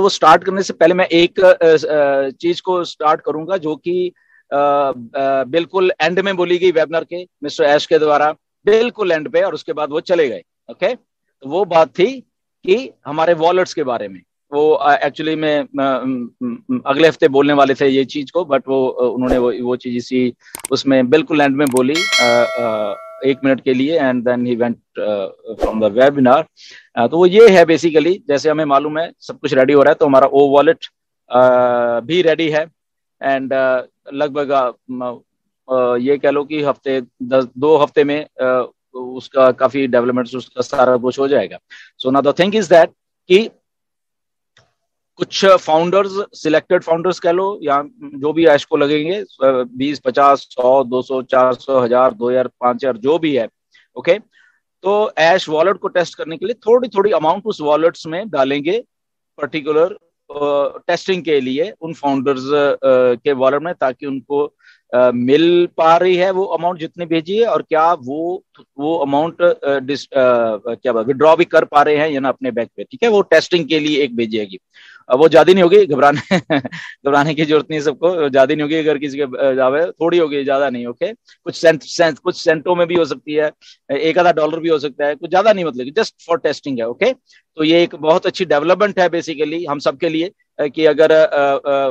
वो स्टार्ट करने से पहले मैं एक चीज़ को स्टार्ट करूँगा जो कि बिल्कुल एंड में बोली गई वेबनर के मिस्टर एश के द्वारा, बिल्कुल एंड पे और उसके बाद वो चले गए ओके तो वो बात थी कि हमारे वॉलेट्स के बारे में। वो एक्चुअली में अगले हफ़्ते बोलने वाले थे ये चीज़ को बट वो उन्होंने वो वो चीज़ इसी उसमें बिल्कुल एंड में बोली एक मिनट के लिए and then he went from the webinar तो वो ये है बेसिकली जैसे हमें मालूम है, सब कुछ रेडी हो रहा है तो हमारा ओ वॉलेट भी रेडी है. एंड लगभग ये कह लो कि हफ़्ते, दस, दो हफ़्ते में उसका काफ़ी डेवलपमेंट उसका सारा कुछ हो जाएगा. सो ना द थिंग इज़ दैट कि कुछ फाउंडर्स सिलेक्टेड फाउंडर्स कह लो, या जो भी ऐश को लगेंगे बीस, पचास, सौ, दो सौ, चार सौ, हज़ार, दो हज़ार, पाँच हज़ार, जो भी है ओके तो ऐश वॉलेट को टेस्ट करने के लिए थोड़ी थोड़ी अमाउंट उस वॉलेट्स में डालेंगे पर्टिकुलर टेस्टिंग के लिए उन फाउंडर्स के वॉलेट में, ताकि उनको मिल पा रही है वो अमाउंट जितने भेजी है, और क्या वो वो अमाउंट क्या विड्रॉ भी कर पा रहे हैं या ना अपने बैंक पे, ठीक है? वो टेस्टिंग के लिए एक भेजिएगी वो ज़्यादा नहीं होगी घबराने घबराने की ज़रूरत नहीं सबको ज़्यादा नहीं होगी अगर किसी के जावे थोड़ी होगी ज़्यादा नहीं ओके कुछ सेंट, सेंट कुछ सेंटों में भी हो सकती है एक आधा डॉलर भी हो सकता है कुछ ज़्यादा नहीं मतलब जस्ट फॉर टेस्टिंग है ओके तो ये एक बहुत अच्छी डेवलपमेंट है बेसिकली हम सबके लिए कि अगर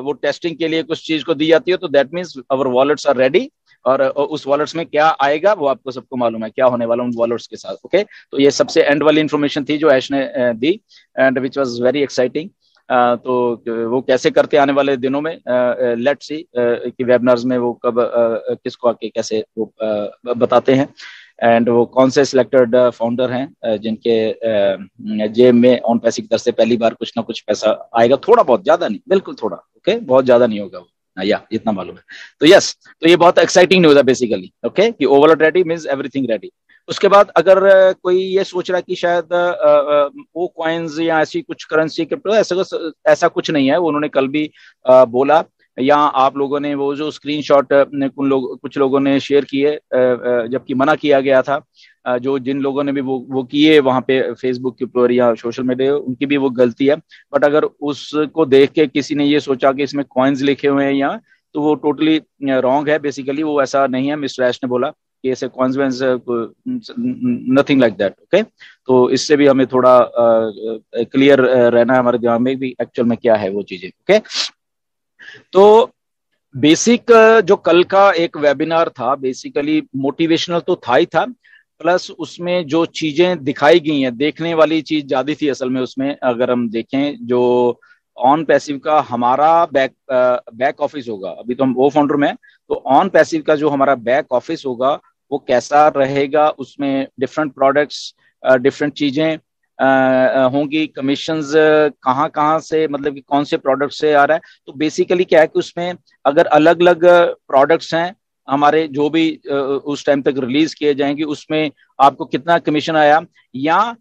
वो टेस्टिंग के लिए कुछ चीज़ को दी जाती है तो that means our wallets are ready और उस वॉलेट्स में क्या आएगा वो आपको सबको मालूम है क्या होने वाला उन वॉलेट्स के साथ ओके तो ये सबसे एंड वाली इन्फॉर्मेशन थी जो ऐश ने दी and which was very exciting तो वो कैसे करते आने वाले दिनों में? लेट सी कि वेबनार्स में वो कब किसको आके कैसे वो बताते हैं। एंड वो कौन से सिलेक्टेड फाउंडर हैं जिनके जेब में ऑन पैसे की तरफ़ से पहली बार कुछ ना कुछ पैसा आएगा। थोड़ा बहुत ज़्यादा नहीं बिल्कुल थोड़ा ओके okay? बहुत ज़्यादा नहीं होगा वो। हाँ, या इतना मालूम है। तो यस तो ये बहुत एक्साइटिंग न्यूज़ है बेसिकली ओके कि overall ready means everything ready उसके बाद अगर कोई ये सोच रहा है कि शायद वो कॉइन्स या ऐसी कुछ करेंसी क्रिप्टो ऐसा ऐसा कुछ नहीं है उन्होंने कल भी बोला। या आप लोगों ने वो जो स्क्रीनशॉट लोग, कुछ लोगों ने शेयर किए जबकि मना किया गया था जो जिन लोगों ने भी वो वो किए वहाँ पे फेसबुक के ऊपर या सोशल मीडिया उनकी भी वो गलती है। बट अगर उसको देख के किसी ने ये सोचा कि इसमें कॉइन्स लिखे हुए हैं या तो वो टोटली रॉन्ग है। बेसिकली वो ऐसा नहीं है। मिस्टर एश ने बोला कि ऐसे consequence nothing like that okay तो इससे भी हमें थोड़ा क्लियर रहना है हमारे दिमाग में भी एक्चुअल में क्या है वो चीज़ें ओके? तो बेसिक जो कल का एक वेबिनार था बेसिकली मोटिवेशनल तो था ही था प्लस उसमें जो चीज़ें दिखाई गई हैं, देखने वाली चीज़ ज़्यादा थी असल में उसमें, अगर हम देखें जो ऑन पैसिव का हमारा बैक बैक ऑफ़िस होगा, अभी तो हम वो फाउंडर में तो ऑन पैसिव का जो हमारा बैक ऑफ़िस होगा वो कैसा रहेगा, उसमें डिफरेंट प्रोडक्ट्स डिफरेंट चीज़ें होंगी कमीशन कहाँ कहाँ से मतलब कि कौन से प्रोडक्ट से आ रहा है। तो बेसिकली क्या है कि उसमें अगर अलग अलग प्रोडक्ट्स हैं, हमारे जो भी उस टाइम तक रिलीज़ किए जाएँगे, उसमें आपको कितना कमीशन आया, या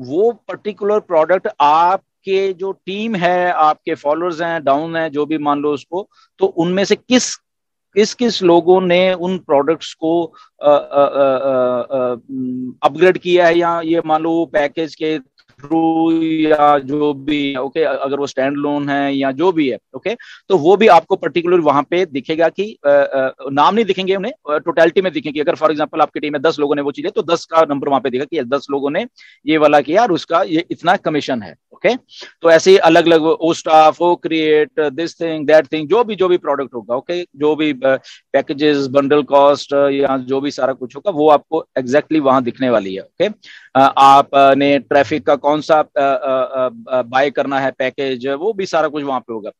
वो पर्टिकुलर प्रोडक्ट आपके जो टीम है, आपके फॉलोअर्स हैं डाउन है, जो भी मान लो उसको तो उनमें से किस किस किस लोगों ने उन प्रोडक्ट्स को अपग्रेड किया है या ये मान लो पैकेज के थ्रू या जो भी ओके अगर वो स्टैंड लोन है या जो भी है ओके तो वो भी आपको पर्टिकुलर वहाँ पे दिखेगा कि आ, नाम नहीं दिखेंगे उन्हें टोटलिटी में दिखेंगे। अगर फॉर एग्जांपल आपकी टीम में दस लोगों ने वो चीज़ें तो दस का नंबर वहाँ पे दिखा कि दस लोगों ने ये वाला किया और उसका ये इतना कमीशन है। ओके तो ऐसे अलग अलग ओ staff, O create this thing that thing जो भी जो भी प्रोडक्ट होगा ओके जो भी पैकेजेस बंडल कॉस्ट या जो भी सारा कुछ होगा, वो आपको एग्जैक्टली वहाँ दिखने वाली है ओके आपने ट्रैफ़िक का कौन सा बाय करना है पैकेज वो भी सारा कुछ वहाँ पे होगा।